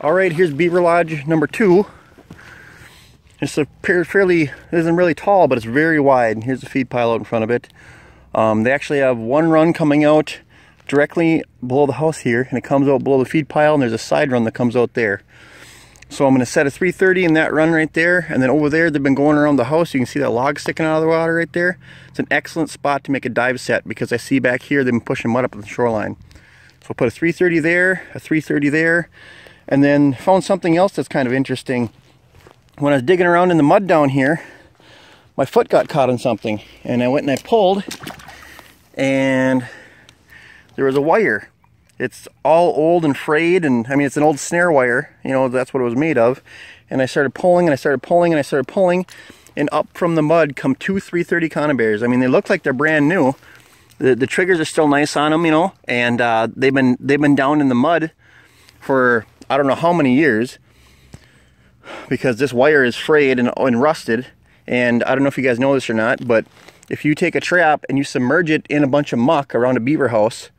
All right, here's Beaver Lodge number two. It's a fairly, isn't really tall, but it's very wide. Here's the feed pile out in front of it. Um, they actually have one run coming out directly below the house here, and it comes out below the feed pile, and there's a side run that comes out there. So I'm going to set a 330 in that run right there, and then over there, they've been going around the house. You can see that log sticking out of the water right there. It's an excellent spot to make a dive set, because I see back here, they've been pushing mud up the shoreline. So I'll put a 330 there, a 330 there, and then found something else that's kind of interesting. When I was digging around in the mud down here, my foot got caught in something and I went and I pulled and there was a wire. It's all old and frayed and I mean it's an old snare wire, you know, that's what it was made of. And I started pulling and I started pulling and I started pulling and up from the mud come two 330 conibears. I mean they look like they're brand new. The, the triggers are still nice on them, you know, and uh, they've been they've been down in the mud for I don't know how many years because this wire is frayed and, and rusted. And I don't know if you guys know this or not, but if you take a trap and you submerge it in a bunch of muck around a beaver house,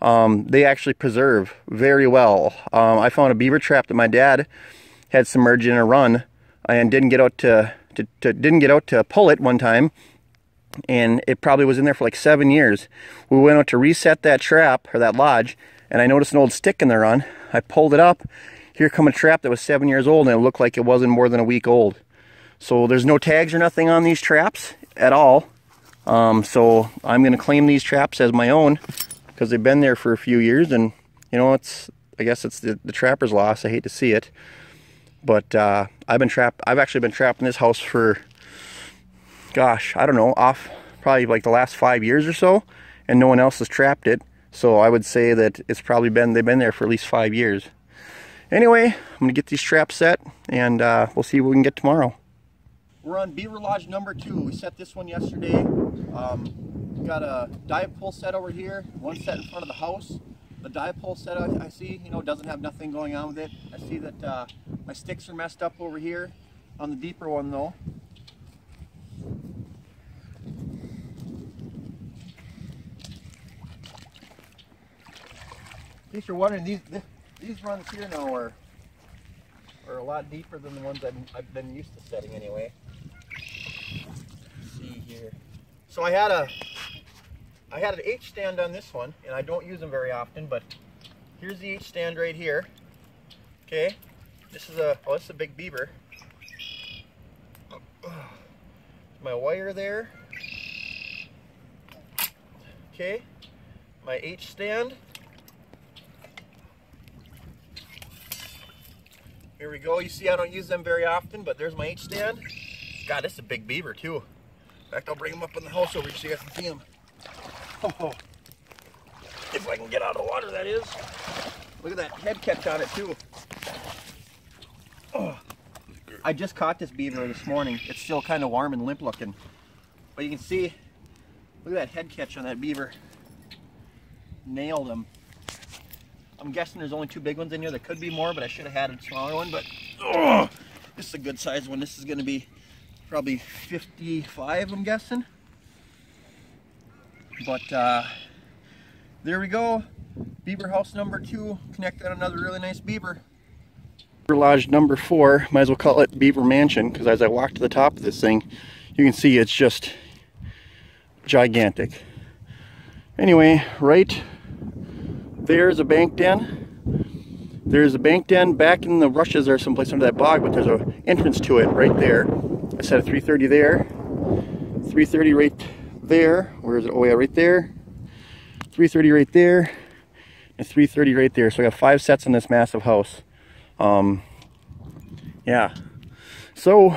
um, they actually preserve very well. Um, I found a beaver trap that my dad had submerged in a run and didn't get out to, to, to didn't get out to pull it one time and it probably was in there for like seven years. We went out to reset that trap or that lodge and I noticed an old stick in the run. I pulled it up. Here come a trap that was seven years old and it looked like it wasn't more than a week old. So there's no tags or nothing on these traps at all. Um, so I'm going to claim these traps as my own because they've been there for a few years and you know it's I guess it's the, the trapper's loss. I hate to see it. But uh, I've been trapped. I've actually been trapped in this house for, gosh, I don't know, off probably like the last five years or so, and no one else has trapped it. So I would say that it's probably been, they've been there for at least five years. Anyway, I'm gonna get these traps set and uh, we'll see what we can get tomorrow. We're on Beaver Lodge number two. We set this one yesterday. Um, got a dive pole set over here, one set in front of the house. The dive pole set I, I see, you know, doesn't have nothing going on with it. I see that uh, my sticks are messed up over here. On the deeper one though, case you're wondering, these these runs here now are are a lot deeper than the ones I've, I've been used to setting anyway. Let's see here. So I had a I had an H stand on this one, and I don't use them very often, but here's the H stand right here. Okay, this is a oh, this is a big beaver. My wire there. Okay, my H stand. Here we go. You see I don't use them very often, but there's my H stand. God, this is a big beaver too. In fact, I'll bring him up in the house over here so you guys can see him. Oh, if I can get out of the water, that is. Look at that head catch on it too. Oh. I just caught this beaver this morning. It's still kind of warm and limp looking. But you can see, look at that head catch on that beaver. Nailed him. I'm guessing there's only two big ones in here. There could be more, but I should have had a smaller one. But oh, this is a good size one. This is going to be probably 55, I'm guessing. But uh, there we go. Beaver house number two. Connected on another really nice beaver. Beaver lodge number four. Might as well call it Beaver Mansion because as I walk to the top of this thing, you can see it's just gigantic. Anyway, right there's a bank den. There's a bank den back in the rushes or someplace under that bog, but there's an entrance to it right there. I set a 330 there. 330 right there. Where is it? Oh yeah, right there. 330 right there. And 330 right there. So I got five sets in this massive house. Um, yeah. So,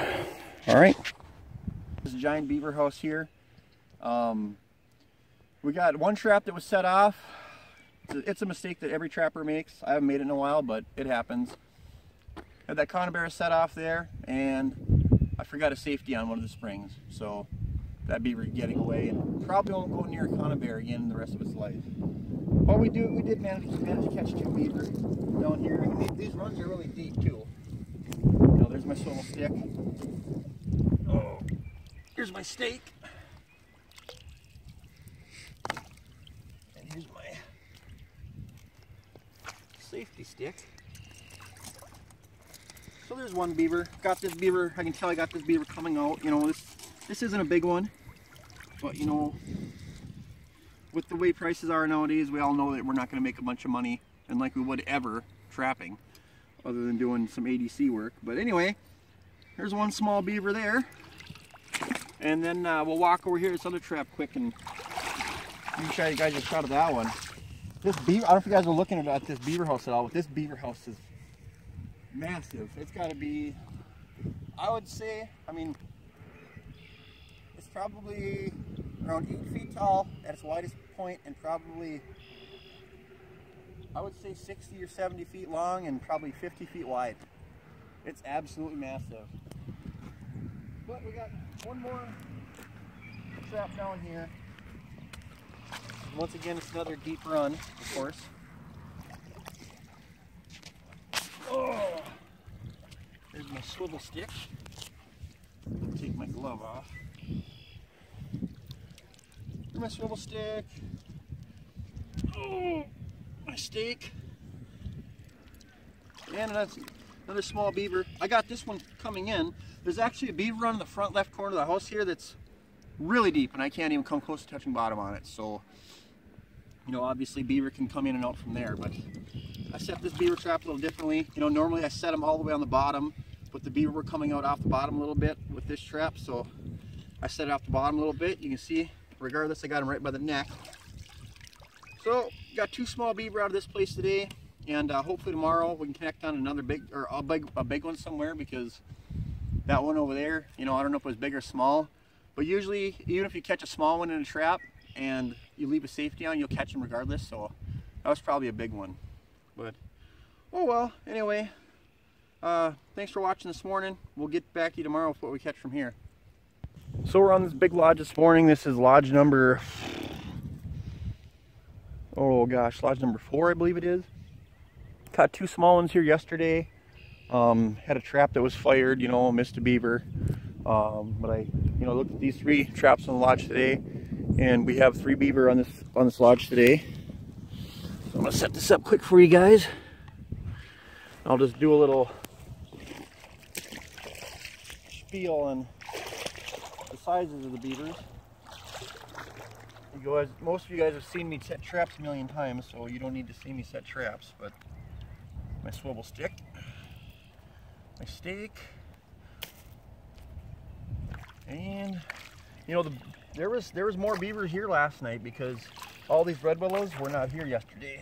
all right. This giant beaver house here. Um, we got one trap that was set off it's a mistake that every trapper makes. I haven't made it in a while, but it happens. Had that conibear set off there, and I forgot a safety on one of the springs. So that beaver getting away, and probably won't go near a conibear again in the rest of its life. But we do, we did manage, manage to catch two beaver down here. These runs are really deep too. Know, there's my swivel stick. Oh, here's my stake. safety stick. so there's one beaver. Got this beaver, I can tell I got this beaver coming out. You know, this, this isn't a big one, but you know, with the way prices are nowadays, we all know that we're not going to make a bunch of money, and like we would ever trapping, other than doing some ADC work. But anyway, there's one small beaver there. And then uh, we'll walk over here to this other trap quick and show you guys a shot of that one. This beaver, I don't know if you guys are looking at this beaver house at all, but this beaver house is massive. It's got to be, I would say, I mean, it's probably around eight feet tall at its widest point and probably, I would say 60 or 70 feet long and probably 50 feet wide. It's absolutely massive. But we got one more trap down here. Once again, it's another deep run, of course. Oh, there's my swivel stick. Take my glove off. My swivel stick. Oh, my stake. And that's another small beaver. I got this one coming in. There's actually a beaver run in the front left corner of the house here that's really deep and I can't even come close to touching bottom on it. So you know, obviously beaver can come in and out from there, but I set this beaver trap a little differently. You know, normally I set them all the way on the bottom, but the beaver were coming out off the bottom a little bit with this trap, so I set it off the bottom a little bit. You can see, regardless, I got them right by the neck. So, got two small beaver out of this place today, and uh, hopefully tomorrow we can connect on another big, or a big, a big one somewhere, because that one over there, you know, I don't know if it was big or small, but usually, even if you catch a small one in a trap, and you leave a safety on, you'll catch them regardless. So that was probably a big one. But, oh well, anyway, uh, thanks for watching this morning. We'll get back to you tomorrow with what we catch from here. So we're on this big lodge this morning. This is lodge number, oh gosh, lodge number four, I believe it is. Caught two small ones here yesterday. Um, had a trap that was fired, you know, missed a beaver. Um, but I, you know, looked at these three traps on the lodge today and we have three beaver on this on this lodge today. So I'm gonna set this up quick for you guys. I'll just do a little spiel on the sizes of the beavers. You guys, most of you guys have seen me set traps a million times, so you don't need to see me set traps. But my swivel stick, my stake, and you know the there was there was more beavers here last night because all these red willows were not here yesterday.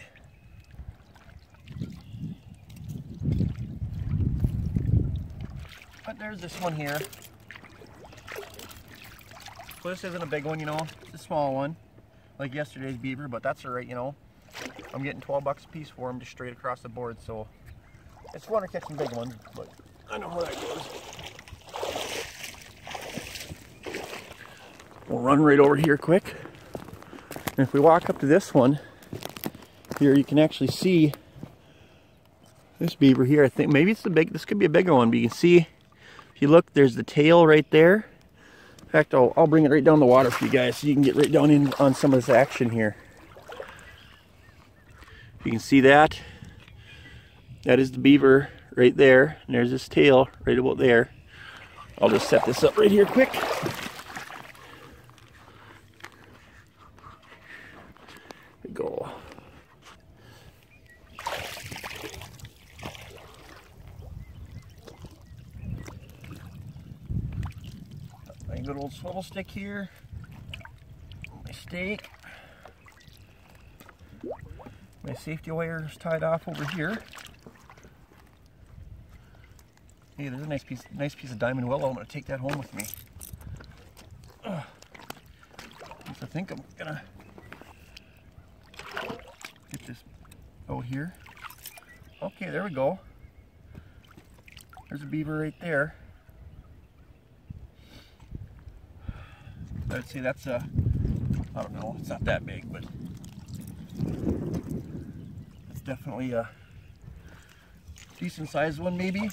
But there's this one here. So this isn't a big one, you know, it's a small one, like yesterday's beaver, but that's all right, you know. I'm getting 12 bucks a piece for them just straight across the board, so it's fun to catch some big ones, but I know how that goes. We'll run right over here quick. And if we walk up to this one, here you can actually see this beaver here. I think maybe it's the big, this could be a bigger one, but you can see, if you look, there's the tail right there. In fact, I'll, I'll bring it right down the water for you guys so you can get right down in on some of this action here. You can see that. That is the beaver right there. And there's his tail right about there. I'll just set this up right here quick. Go. My good old swivel stick here. My stake. My safety wire is tied off over here. Hey, there's a nice piece, nice piece of diamond willow. I'm gonna take that home with me. I think I'm gonna this out here. Okay, there we go. There's a beaver right there. I'd say that's a, I don't know, it's not that big, but it's definitely a decent sized one maybe.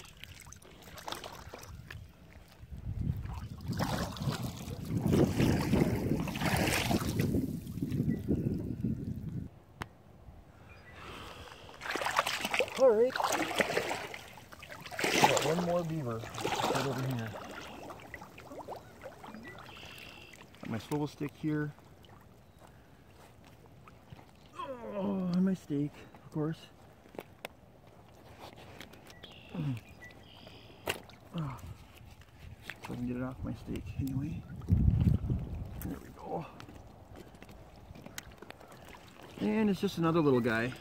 more beaver right over here. Got my swivel stick here. Oh, my stake, of course. Oh. So I can get it off my stake anyway. There we go. And it's just another little guy.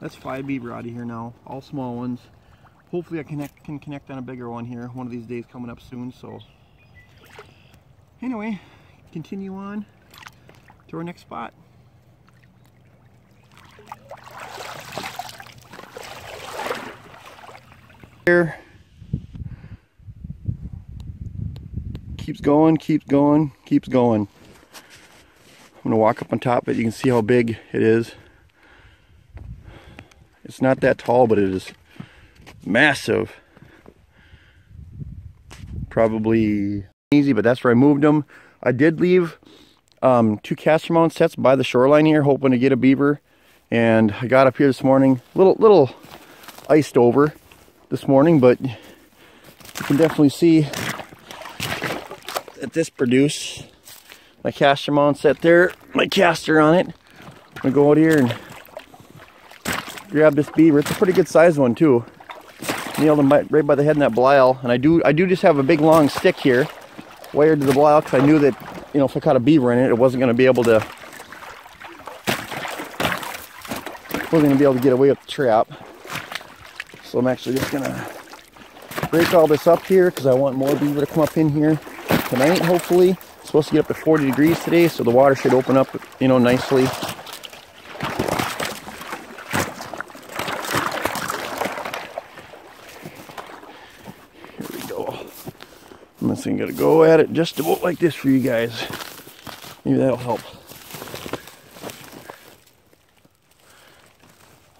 That's five beaver out of here now, all small ones. Hopefully I connect, can connect on a bigger one here one of these days coming up soon. So anyway, continue on to our next spot. Here. Keeps going, keeps going, keeps going. I'm gonna walk up on top it. You can see how big it is. It's not that tall, but it is massive. Probably easy, but that's where I moved them. I did leave um, two castor mound sets by the shoreline here, hoping to get a beaver. And I got up here this morning, little little iced over this morning, but you can definitely see that this produced my castor mound set there, my castor on it. I'm gonna go out here and grab this beaver. It's a pretty good sized one too. Nailed him right by the head in that blile. And I do I do just have a big long stick here wired to the blile because I knew that, you know, if I caught a beaver in it, it wasn't going to be able to wasn't going to be able to get away with the trap. So I'm actually just going to break all this up here because I want more beaver to come up in here tonight, hopefully. It's supposed to get up to 40 degrees today, so the water should open up, you know, nicely. I'm gonna go at it just about like this for you guys. Maybe that'll help.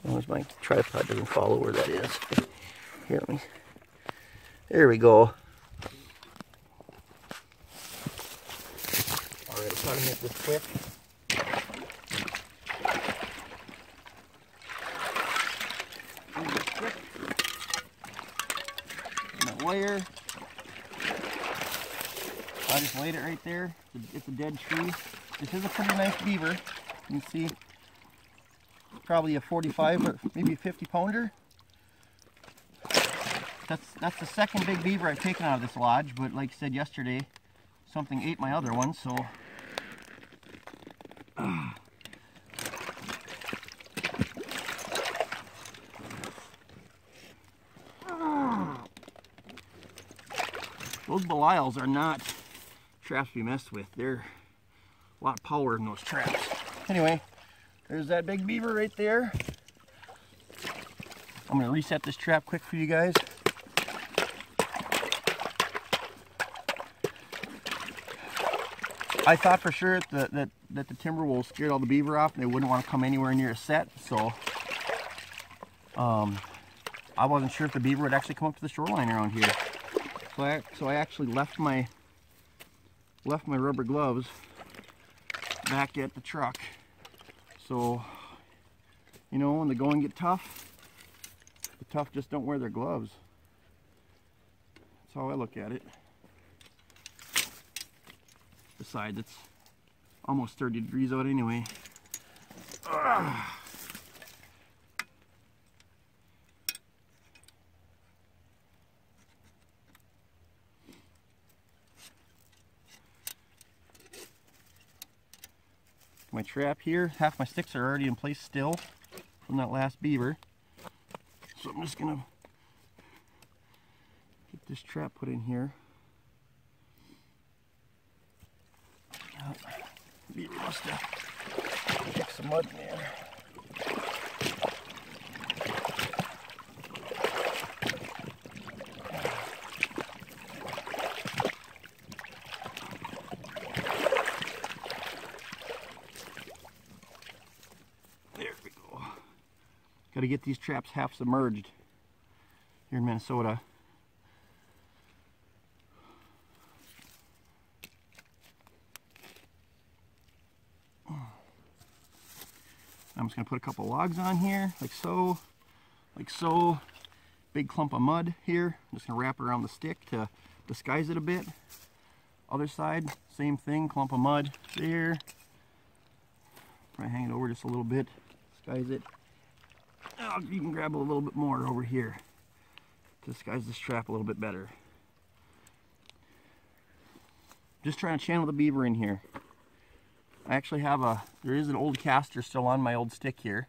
As long as my tripod doesn't follow where that is. Here, me. There we go. Alright, I'll try to make this quick. wire. I just laid it right there. It's a dead tree. This is a pretty nice beaver. You can see probably a 45 or maybe a 50 pounder. That's that's the second big beaver I've taken out of this lodge, but like I said yesterday, something ate my other one, so those belials are not traps we messed with. They're a lot of power in those traps. Anyway, there's that big beaver right there. I'm gonna reset this trap quick for you guys. I thought for sure that, that, that the timber will scare all the beaver off and they wouldn't want to come anywhere near a set, so um, I wasn't sure if the beaver would actually come up to the shoreline around here. So I, so I actually left my left my rubber gloves back at the truck. So, you know, when the going get tough, the tough just don't wear their gloves. That's how I look at it. Besides, it's almost 30 degrees out anyway. Ugh. My trap here. Half my sticks are already in place still from that last beaver. So I'm just gonna get this trap put in here. beaver must have some mud in there. Got to get these traps half submerged here in Minnesota. I'm just going to put a couple logs on here, like so, like so, big clump of mud here. I'm just gonna wrap it around the stick to disguise it a bit. Other side, same thing, clump of mud there. Try hang it over just a little bit, disguise it. I'll even grab a little bit more over here disguise this trap a little bit better. Just trying to channel the beaver in here. I actually have a, there is an old castor still on my old stick here.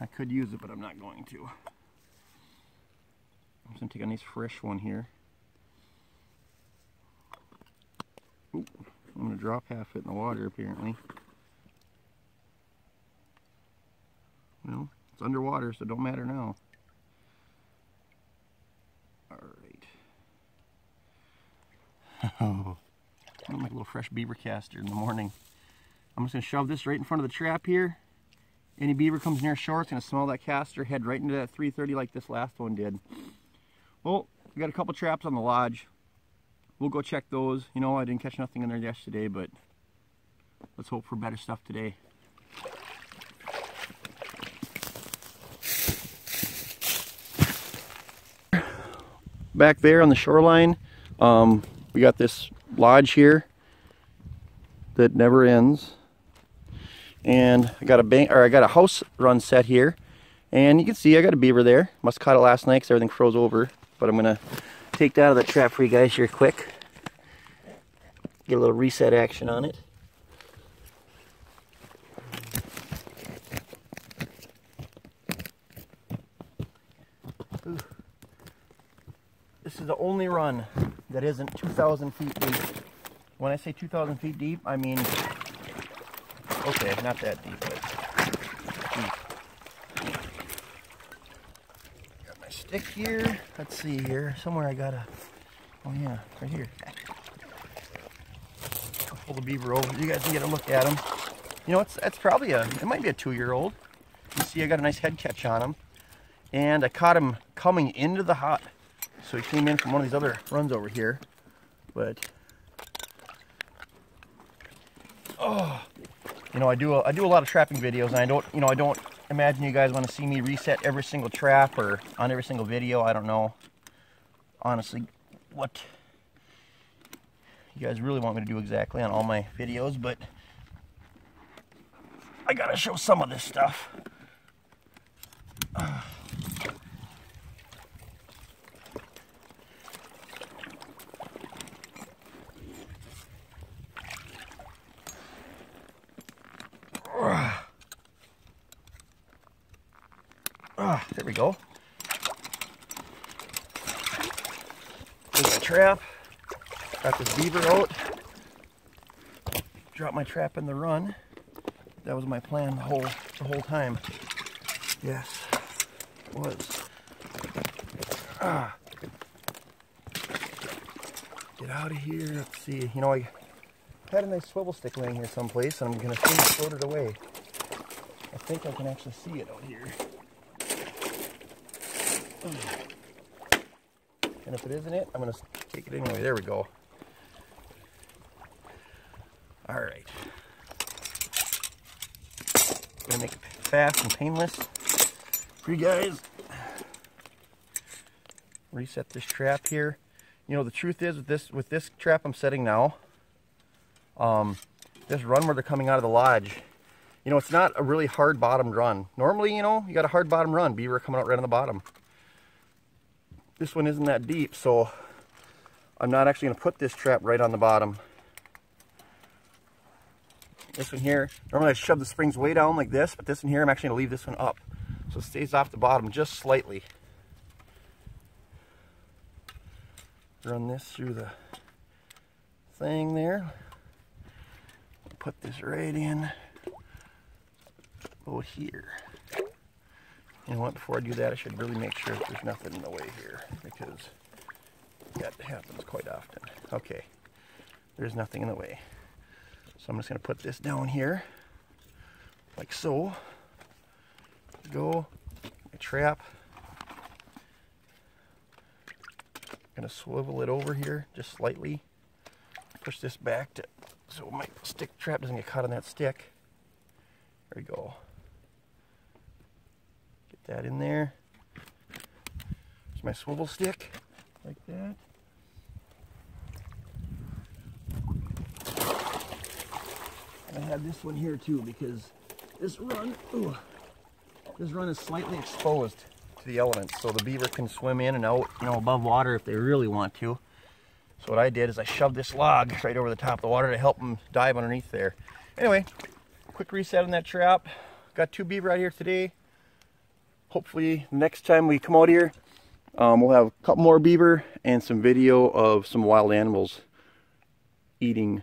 I could use it, but I'm not going to. I'm just gonna take a nice fresh one here. Ooh, I'm gonna drop half it in the water apparently. Well, it's underwater, so it don't matter now. Alright. Oh, I'm gonna make a little fresh beaver castor in the morning. I'm just gonna shove this right in front of the trap here. Any beaver comes near shore, it's gonna smell that castor, head right into that 330 like this last one did. Well, we got a couple traps on the lodge. We'll go check those. You know, I didn't catch nothing in there yesterday, but let's hope for better stuff today. Back there on the shoreline, um, we got this lodge here that never ends. And I got a bank or I got a house run set here. And you can see I got a beaver there. Must caught it last night because everything froze over. But I'm gonna take that out of the trap for you guys here quick. Get a little reset action on it. Ooh. This is the only run that isn't 2,000 feet deep. When I say 2,000 feet deep, I mean, okay, not that deep, but deep. Got my stick here. Let's see here. Somewhere I got a, oh yeah, right here. Pull the beaver over. You guys can get a look at him. You know, it's that's probably a, it might be a two-year-old. You see I got a nice head catch on him. And I caught him coming into the hut. So he came in from one of these other runs over here. But oh, you know, I do a, I do a lot of trapping videos, and I don't, you know, I don't imagine you guys want to see me reset every single trap or on every single video. I don't know, honestly, what you guys really want me to do exactly on all my videos, but I gotta show some of this stuff. Uh. Ah, there we go. There's my trap. Got this beaver out. Drop my trap in the run. That was my plan the whole the whole time. Yes, was. Ah. Get out of here. Let's see. You know, I had a nice swivel stick laying here someplace, and I'm gonna float it away. I think I can actually see it out here. And if it isn't it, I'm to take it anyway. There we go. All right. Gonna make it fast and painless for you guys. Reset this trap here. You know, the truth is with this with this trap I'm setting now, um, this run where they're coming out of the lodge, you know, it's not a really hard bottomed run. Normally, you know, you got a hard bottom run, beaver coming out right on the bottom this one isn't that deep, so I'm not actually going to put this trap right on the bottom. This one here, normally I shove the springs way down like this, but this one here, I'm actually going to leave this one up. So it stays off the bottom just slightly. Run this through the thing there. Put this right in about here. You know what, before I do that, I should really make sure that there's nothing in the way here because that happens quite often. Okay, there's nothing in the way. So I'm just gonna put this down here, like so. Go, my trap. I'm Gonna swivel it over here just slightly. Push this back to so my stick trap doesn't get caught on that stick. There we go that in there. There's my swivel stick, like that. I have this one here too because this run, ooh, this run is slightly exposed to the elements, so the beaver can swim in and out, you know, above water if they really want to. So what I did is I shoved this log right over the top of the water to help them dive underneath there. Anyway, quick reset on that trap. Got two beaver out here today. Hopefully next time we come out here, um, we'll have a couple more beaver and some video of some wild animals eating